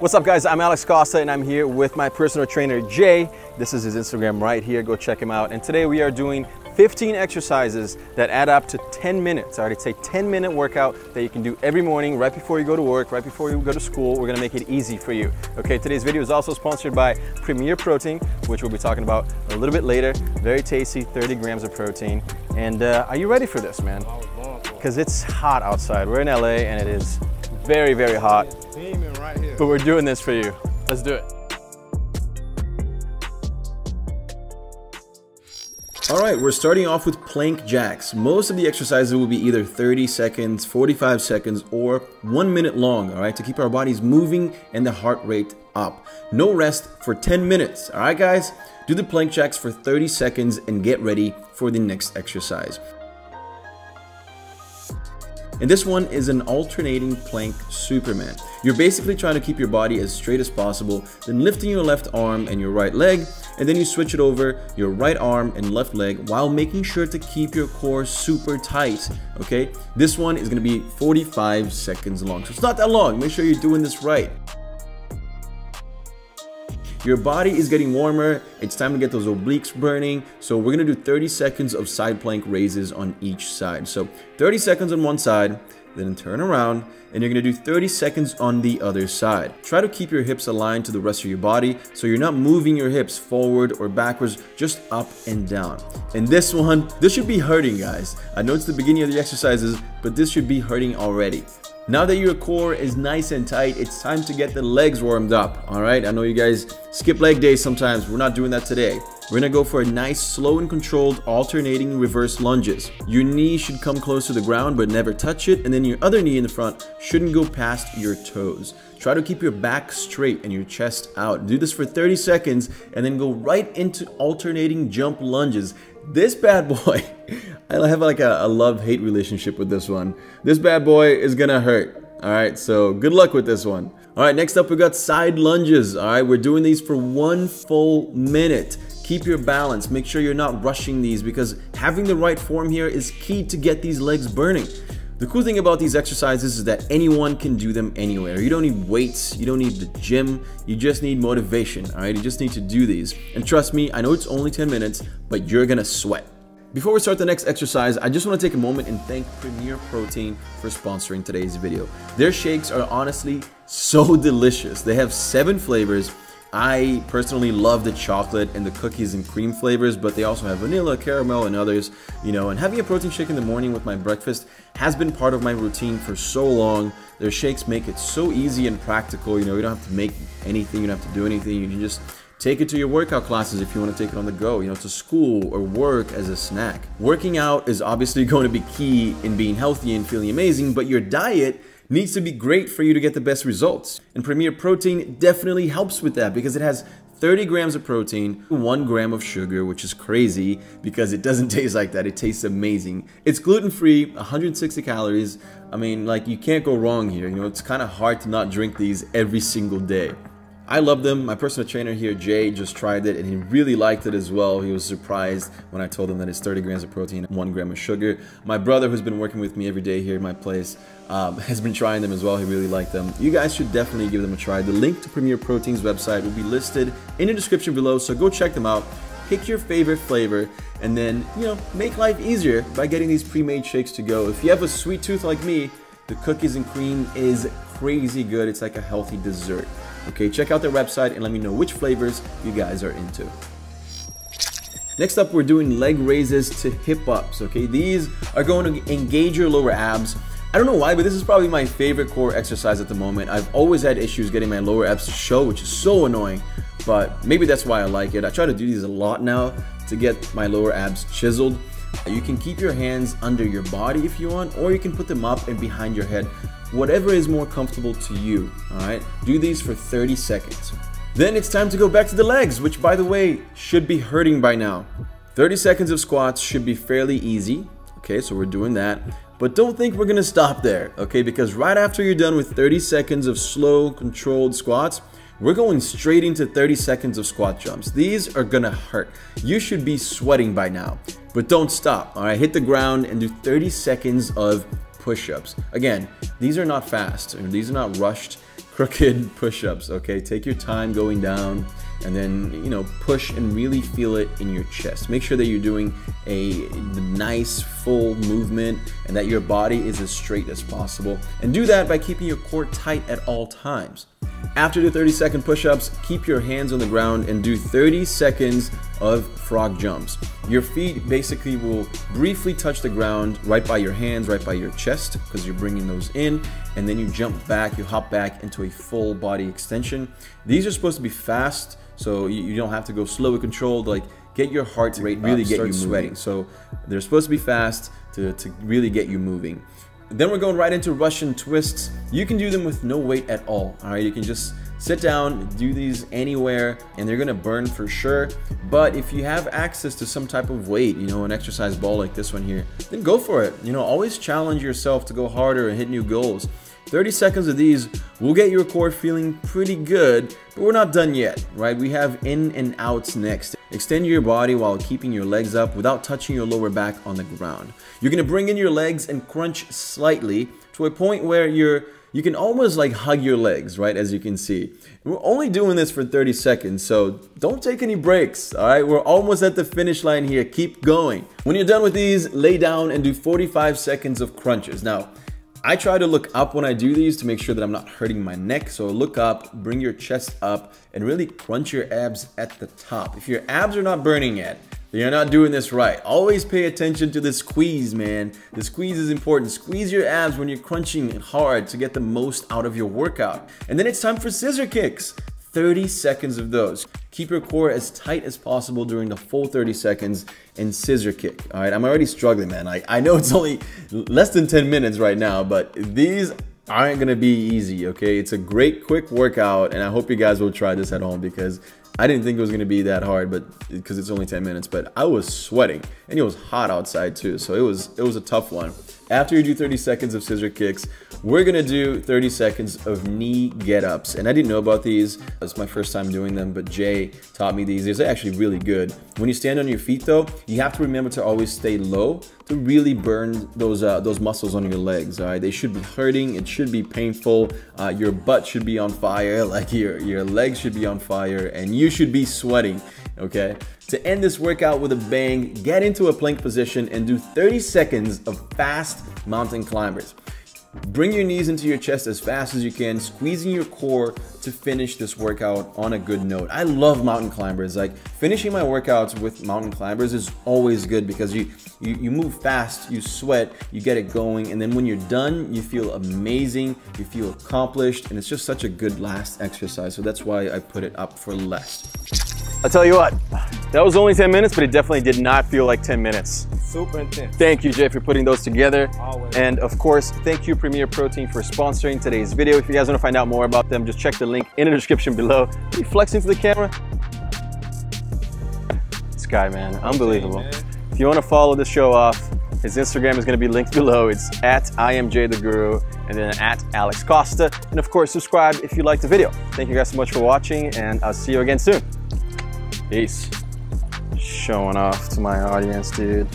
What's up guys, I'm Alex Costa and I'm here with my personal trainer Jay. This is his Instagram right here, go check him out. And today we are doing 15 exercises that add up to 10 minutes. All right, it's a 10 minute workout that you can do every morning, right before you go to work, right before you go to school. We're gonna make it easy for you. Okay, today's video is also sponsored by Premier Protein, which we'll be talking about a little bit later. Very tasty, 30 grams of protein. And uh, are you ready for this, man? Because it's hot outside. We're in LA and it is very, very hot. But we're doing this for you. Let's do it. All right, we're starting off with plank jacks. Most of the exercises will be either 30 seconds, 45 seconds, or one minute long, all right, to keep our bodies moving and the heart rate up. No rest for 10 minutes, all right, guys? Do the plank jacks for 30 seconds and get ready for the next exercise. And this one is an alternating plank Superman. You're basically trying to keep your body as straight as possible, then lifting your left arm and your right leg, and then you switch it over your right arm and left leg while making sure to keep your core super tight, okay? This one is gonna be 45 seconds long, so it's not that long. Make sure you're doing this right. Your body is getting warmer. It's time to get those obliques burning. So we're gonna do 30 seconds of side plank raises on each side. So 30 seconds on one side, then turn around, and you're gonna do 30 seconds on the other side. Try to keep your hips aligned to the rest of your body so you're not moving your hips forward or backwards, just up and down. And this one, this should be hurting, guys. I know it's the beginning of the exercises, but this should be hurting already. Now that your core is nice and tight, it's time to get the legs warmed up, all right? I know you guys skip leg days sometimes. We're not doing that today. We're gonna go for a nice, slow and controlled alternating reverse lunges. Your knee should come close to the ground but never touch it, and then your other knee in the front shouldn't go past your toes. Try to keep your back straight and your chest out. Do this for 30 seconds and then go right into alternating jump lunges. This bad boy, I have like a, a love-hate relationship with this one. This bad boy is gonna hurt. All right, so good luck with this one. All right, next up we got side lunges. All right, we're doing these for one full minute. Keep your balance. Make sure you're not rushing these because having the right form here is key to get these legs burning. The cool thing about these exercises is that anyone can do them anywhere. You don't need weights, you don't need the gym, you just need motivation, all right? You just need to do these. And trust me, I know it's only 10 minutes, but you're gonna sweat. Before we start the next exercise, I just want to take a moment and thank Premier Protein for sponsoring today's video. Their shakes are honestly so delicious. They have seven flavors I personally love the chocolate and the cookies and cream flavors, but they also have vanilla, caramel, and others, you know, and having a protein shake in the morning with my breakfast has been part of my routine for so long. Their shakes make it so easy and practical, you know, you don't have to make anything, you don't have to do anything, you can just Take it to your workout classes if you want to take it on the go, you know, to school or work as a snack. Working out is obviously going to be key in being healthy and feeling amazing, but your diet needs to be great for you to get the best results. And Premier Protein definitely helps with that because it has 30 grams of protein, 1 gram of sugar, which is crazy because it doesn't taste like that. It tastes amazing. It's gluten free, 160 calories. I mean, like, you can't go wrong here. You know, it's kind of hard to not drink these every single day. I love them. My personal trainer here, Jay, just tried it and he really liked it as well. He was surprised when I told him that it's 30 grams of protein, 1 gram of sugar. My brother, who's been working with me every day here at my place, um, has been trying them as well. He really liked them. You guys should definitely give them a try. The link to Premier Protein's website will be listed in the description below, so go check them out. Pick your favorite flavor and then, you know, make life easier by getting these pre-made shakes to go. If you have a sweet tooth like me, the cookies and cream is crazy good. It's like a healthy dessert. Okay, check out their website and let me know which flavors you guys are into. Next up, we're doing leg raises to hip ups, okay? These are going to engage your lower abs. I don't know why, but this is probably my favorite core exercise at the moment. I've always had issues getting my lower abs to show, which is so annoying, but maybe that's why I like it. I try to do these a lot now to get my lower abs chiseled. You can keep your hands under your body if you want, or you can put them up and behind your head whatever is more comfortable to you, alright? Do these for 30 seconds. Then it's time to go back to the legs, which by the way, should be hurting by now. 30 seconds of squats should be fairly easy, okay, so we're doing that. But don't think we're gonna stop there, okay, because right after you're done with 30 seconds of slow, controlled squats, we're going straight into 30 seconds of squat jumps. These are gonna hurt. You should be sweating by now, but don't stop, all right? Hit the ground and do 30 seconds of push-ups. Again, these are not fast, these are not rushed, crooked push-ups, okay? Take your time going down and then, you know, push and really feel it in your chest. Make sure that you're doing a nice full movement and that your body is as straight as possible. And do that by keeping your core tight at all times. After the 30 second push-ups, keep your hands on the ground and do 30 seconds of frog jumps. Your feet basically will briefly touch the ground right by your hands, right by your chest, because you're bringing those in, and then you jump back, you hop back into a full body extension. These are supposed to be fast, so you, don't have to go slow and controlled, like get your heart rate really get you sweating. So they're supposed to be fast to, to really get you moving. Then we're going right into Russian twists. You can do them with no weight at all. All right, you can just sit down, do these anywhere, and they're gonna burn for sure. But if you have access to some type of weight, you know, an exercise ball like this one here, then go for it. You know, always challenge yourself to go harder and hit new goals. 30 seconds of these will get your core feeling pretty good, but we're not done yet, right? We have in and outs next. Extend your body while keeping your legs up without touching your lower back on the ground. You're gonna bring in your legs and crunch slightly to a point where you're you can almost like hug your legs, right? As you can see. We're only doing this for 30 seconds, so don't take any breaks, all right? We're almost at the finish line here. Keep going. When you're done with these, lay down and do 45 seconds of crunches. Now, I try to look up when I do these to make sure that I'm not hurting my neck. So look up, bring your chest up, and really crunch your abs at the top. If your abs are not burning yet, you're not doing this right. Always pay attention to the squeeze, man. The squeeze is important. Squeeze your abs when you're crunching hard to get the most out of your workout. And then it's time for scissor kicks. 30 seconds of those. Keep your core as tight as possible during the full 30 seconds and scissor kick. All right, I'm already struggling, man. I, I know it's only less than 10 minutes right now, but these aren't gonna be easy, okay? It's a great quick workout and I hope you guys will try this at home because I didn't think it was gonna be that hard, but because it's only 10 minutes, but I was sweating and it was hot outside too, so it was it was a tough one. After you do 30 seconds of scissor kicks, we're gonna do 30 seconds of knee get-ups. And I didn't know about these. It's my first time doing them, but Jay taught me these. These are actually really good. When you stand on your feet though, you have to remember to always stay low to really burn those uh, those muscles on your legs, all right? They should be hurting, it should be painful, uh, your butt should be on fire, like your, your legs should be on fire, and you should be sweating, okay? To end this workout with a bang, get into a plank position and do 30 seconds of fast mountain climbers. Bring your knees into your chest as fast as you can, squeezing your core to finish this workout on a good note. I love mountain climbers. Like finishing my workouts with mountain climbers is always good because you, you, you move fast, you sweat, you get it going, and then when you're done, you feel amazing, you feel accomplished, and it's just such a good last exercise. So that's why I put it up for last. I'll tell you what, that was only 10 minutes, but it definitely did not feel like 10 minutes. Super intense. Thank you, Jay, for putting those together. Always. And of course, thank you, Premier Protein, for sponsoring today's video. If you guys want to find out more about them, just check the link in the description below. Are you flexing to the camera? This guy, man, unbelievable. man. If you want to follow the show off, his Instagram is going to be linked below. It's at IMJ the Guru and then at Alex Costa. And of course, subscribe if you liked the video. Thank you guys so much for watching, and I'll see you again soon. Peace. Showing off to my audience, dude.